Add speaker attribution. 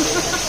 Speaker 1: Ha ha ha!